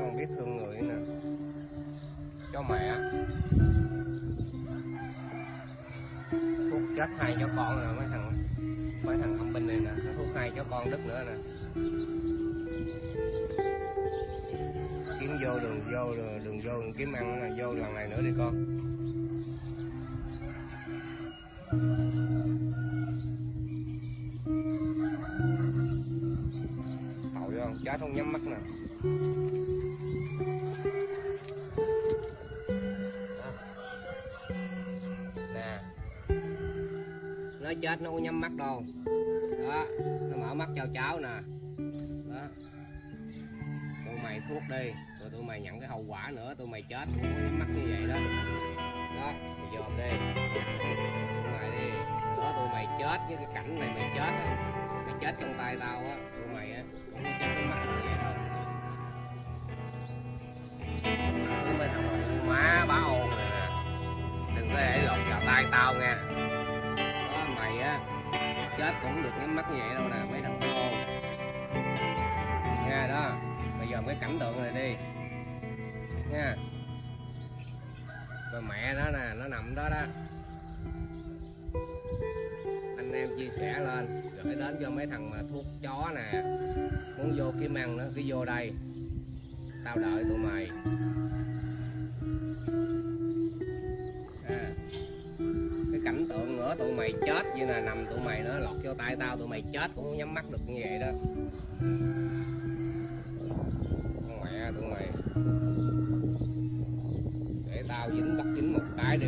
nó không biết thương người nè. Cho mẹ. Thuốc chết hai cho con nè mấy thằng mấy thằng âm binh này nè. Nó thuốc hai cho con đứt nữa nè. Kiếm vô đường vô đường, đường vô đường kiếm ăn là vô lần này nữa đi con. Tội không? Chết không nhắm mắt nè nè. Nó chết, nó cũng nhắm mắt đâu. Đó, nó mở mắt cho cháu nè. Đó. Tụi mày thuốc đi, rồi tụi mày nhận cái hậu quả nữa, tụi mày chết. Cũng nhắm mắt như vậy đó. Đó, mày dòm đi. Tụi mày đi. Đó, tụi mày chết với cái cảnh này, mày chết á. Mày chết trong tay tao á. Tụi mày á cũng có chết nhắm mắt như vậy đâu. Tụi mày thằng má bá ồn này nè. Đừng có để lọt vào tay tao nha chết cũng được nhắm mắt như vậy đâu nè, mấy thằng bá nha, đó. Bây giờ cái cảnh tượng này đi. Nha. Rồi mẹ nó nè, nó nằm đó đó. Anh em chia sẻ lên. Gửi đến cho mấy thằng mà thuốc chó nè. Muốn vô kiếm ăn nữa, cứ vô đây. Tao đợi tụi mày. Tụi mày chết như là nằm tụi mày nó lọt vô tay tao, tụi mày chết cũng không nhắm mắt được như vậy đó. Mẹ tụi mày. Để tao dính, bắt dính một cái đi.